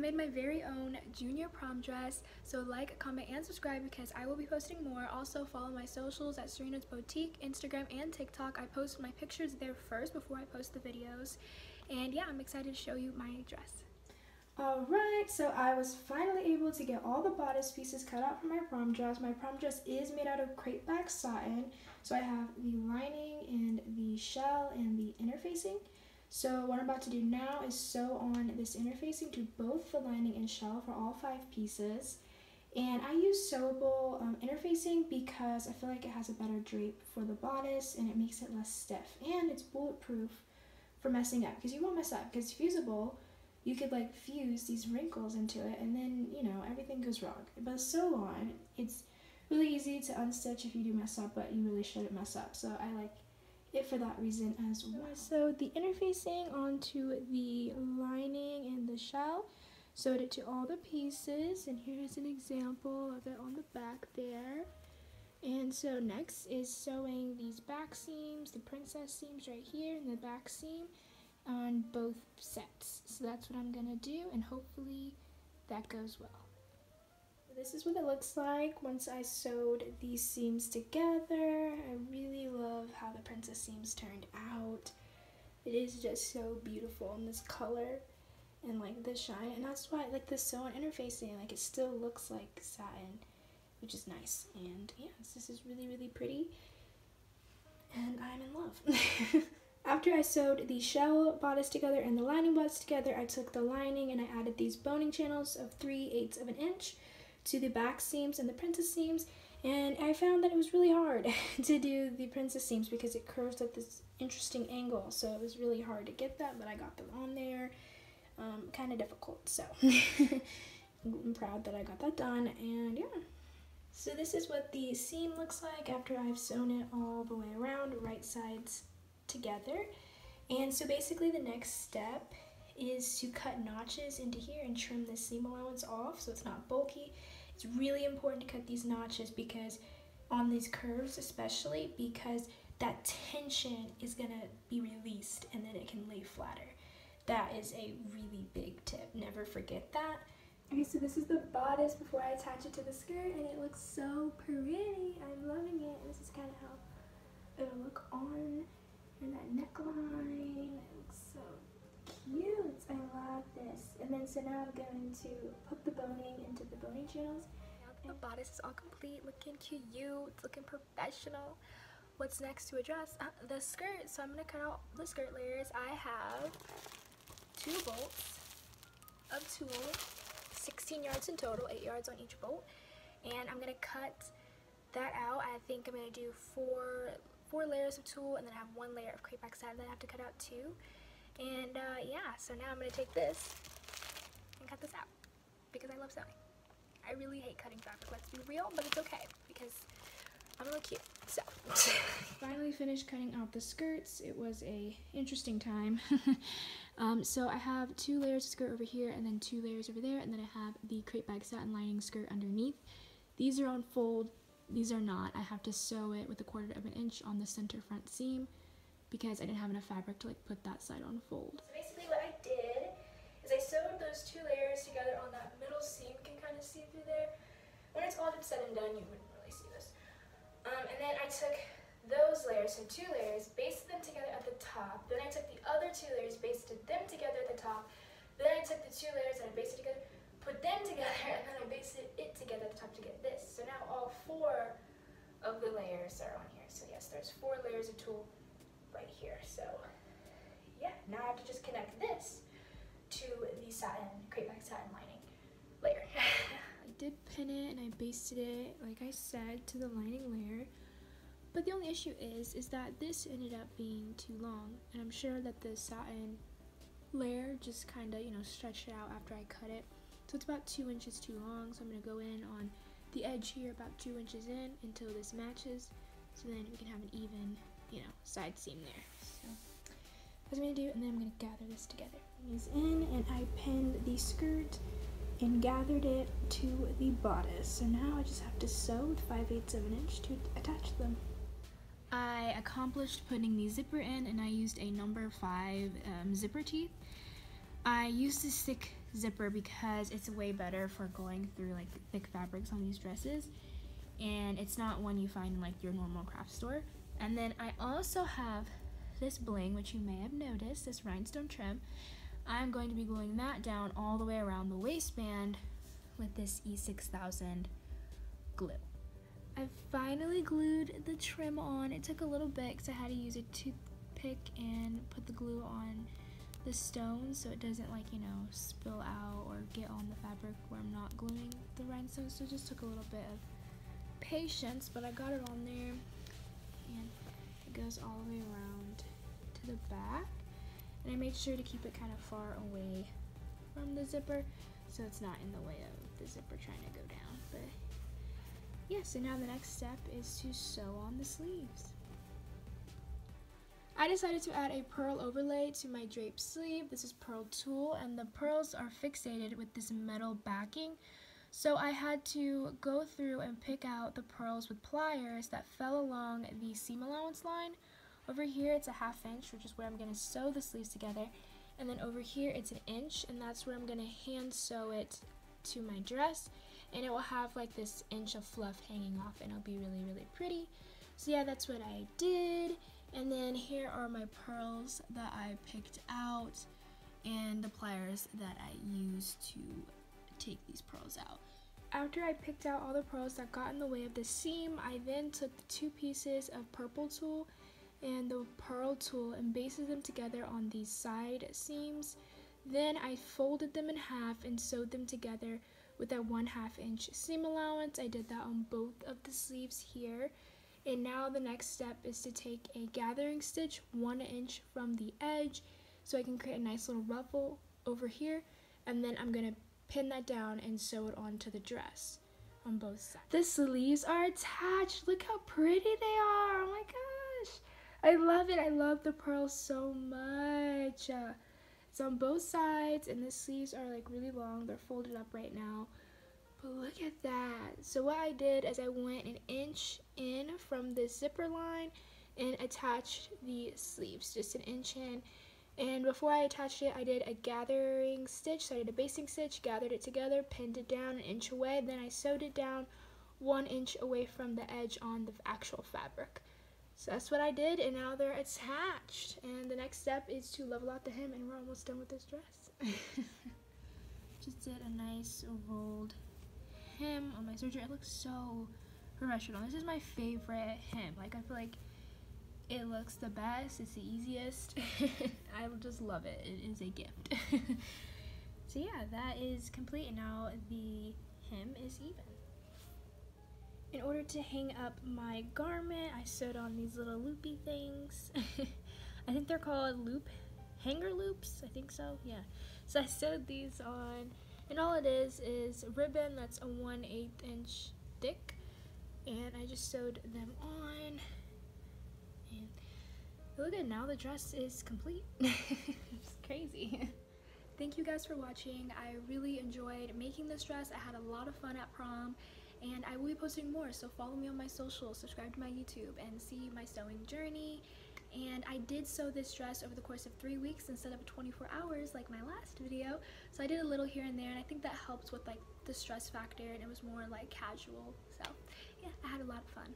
made my very own junior prom dress, so like, comment, and subscribe because I will be posting more. Also follow my socials at Cerina's Boutique, Instagram, and TikTok. I post my pictures there first before I post the videos. And yeah, I'm excited to show you my dress. Alright, so I was finally able to get all the bodice pieces cut out for my prom dress. My prom dress is made out of crepe back satin, so I have the lining and the shell and the interfacing. So what I'm about to do now is sew on this interfacing to both the lining and shell for all five pieces. And I use sewable um, interfacing because I feel like it has a better drape for the bodice and it makes it less stiff. And it's bulletproof for messing up because you won't mess up because fusible you could like fuse these wrinkles into it and then you know everything goes wrong but sew on it's really easy to unstitch if you do mess up but you really shouldn't mess up so i like it for that reason as well so the interfacing onto the lining and the shell sewed it to all the pieces and here's an example of it on the back there and so next is sewing these back seams the princess seams right here and the back seam on both sets. So that's what I'm gonna do and hopefully that goes well. This is what it looks like once I sewed these seams together. I really love how the princess seams turned out. It is just so beautiful in this color and like the shine and that's why like the sewn interfacing like it still looks like satin which is nice and yes this is really really pretty and I'm in love. After I sewed the shell bodice together and the lining bodice together, I took the lining and I added these boning channels of 3 eighths of an inch to the back seams and the princess seams. And I found that it was really hard to do the princess seams because it curves at this interesting angle. So it was really hard to get that, but I got them on there. Um, kind of difficult, so I'm proud that I got that done. And yeah. So this is what the seam looks like after I've sewn it all the way around, right sides together. And so basically the next step is to cut notches into here and trim the seam allowance off so it's not bulky. It's really important to cut these notches because on these curves especially because that tension is gonna be released and then it can lay flatter. That is a really big tip. Never forget that. Okay, so this is the bodice before I attach it to the skirt and it looks so pretty. I'm loving it. This is kind of how it'll look on and that neckline. It looks so cute. I love this. And then so now I'm going to put the boning into the boning channels. Now that the bodice is all complete, looking cute, it's looking professional. What's next to address? Uh, the skirt. So I'm going to cut out the skirt layers. I have two bolts of tulle, 16 yards in total, 8 yards on each bolt. And I'm going to cut that out. I think I'm going to do four four layers of tulle and then I have one layer of crepe back satin that I have to cut out too. And uh, yeah, so now I'm going to take this cut this out because I love sewing. I really hate cutting fabric, let's be real, but it's okay because I'm really cute. So, finally finished cutting out the skirts. It was a interesting time. um, so I have two layers of skirt over here and then two layers over there, and then I have the crepe back satin lining skirt underneath. These are on fold these are not. I have to sew it with a quarter of an inch on the center front seam because I didn't have enough fabric to like put that side on fold. So basically what I did is I sewed those two layers together on that middle seam. You can kind of see through there. When it's all said and done, you wouldn't really see this. Um, and then I took those layers, so two layers, basted them together at the top. Then I took the other two layers, basted them together at the top. Then I took the two layers and I basted together put them together, and then I basted it together at the top to get this. So now all four of the layers are on here. So yes, there's four layers of tulle right here. So yeah, now I have to just connect this to the satin, crepe back satin lining layer. I did pin it and I basted it, like I said, to the lining layer. But the only issue is, is that this ended up being too long. And I'm sure that the satin layer just kind of, you know, stretched it out after I cut it. So it's about two inches too long. So I'm gonna go in on the edge here about two inches in until this matches. So then we can have an even, you know, side seam there. So I'm gonna do, and then I'm gonna gather this together. These in, and I pinned the skirt and gathered it to the bodice. So now I just have to sew with 5 eighths of an inch to attach them. I accomplished putting the zipper in and I used a number 5 um, zipper teeth. I used to thick zipper because it's way better for going through like thick fabrics on these dresses and it's not one you find in like your normal craft store and then I also have this bling which you may have noticed this rhinestone trim I'm going to be gluing that down all the way around the waistband with this E6000 glue. I finally glued the trim on. It took a little bit because I had to use a toothpick and put the glue on the stones so it doesn't like you know spill out or get on the fabric where I'm not gluing the rhinestones so it just took a little bit of patience but I got it on there and it goes all the way around the back and I made sure to keep it kind of far away from the zipper so it's not in the way of the zipper trying to go down but yeah so now the next step is to sew on the sleeves I decided to add a pearl overlay to my drape sleeve. This is Pearl Tulle and the pearls are fixated with this metal backing. So I had to go through and pick out the pearls with pliers that fell along the seam allowance line. Over here it's a half inch, which is where I'm going to sew the sleeves together. And then over here it's an inch, and that's where I'm going to hand sew it to my dress. And it will have like this inch of fluff hanging off, and it'll be really, really pretty. So yeah, that's what I did. And then here are my pearls that I picked out and the pliers that I used to take these pearls out. After I picked out all the pearls that got in the way of the seam, I then took the two pieces of purple tulle and the pearl tulle and basted them together on these side seams. Then I folded them in half and sewed them together with that one half inch seam allowance. I did that on both of the sleeves here. And now the next step is to take a gathering stitch one inch from the edge so I can create a nice little ruffle over here. And then I'm gonna pin that down and sew it onto the dress on both sides. The sleeves are attached. Look how pretty they are. Oh my gosh. I love it. I love the pearls so much. Uh, it's on both sides and the sleeves are like really long. They're folded up right now. But look at that. So what I did is I went an inch in from the zipper line and attached the sleeves, just an inch in. And before I attached it, I did a gathering stitch. So I did a basting stitch, gathered it together, pinned it down an inch away. Then I sewed it down one inch away from the edge on the actual fabric. So that's what I did, and now they're attached. And the next step is to level out the hem, and we're almost done with this dress. Just did a nice rolled hem on my serger. It looks so professional. This is my favorite hem. Like, I feel like it looks the best. It's the easiest. I just love it. It is a gift. so yeah, that is complete. And now the hem is even. In order to hang up my garment, I sewed on these little loopy things. I think they're called loop hanger loops. I think so. Yeah. So I sewed these on and all it is is ribbon that's a 1 8 inch thick and I just sewed them on and look at now the dress is complete it's crazy thank you guys for watching I really enjoyed making this dress I had a lot of fun at prom and I will be posting more so follow me on my socials subscribe to my YouTube and see my sewing journey. And I did sew this dress over the course of three weeks instead of 24 hours like my last video. So I did a little here and there and I think that helps with like the stress factor and it was more like casual. So yeah I had a lot of fun